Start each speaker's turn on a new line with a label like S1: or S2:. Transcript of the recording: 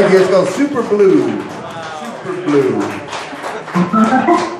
S1: Thank you. It's called Super Blue. Super Blue.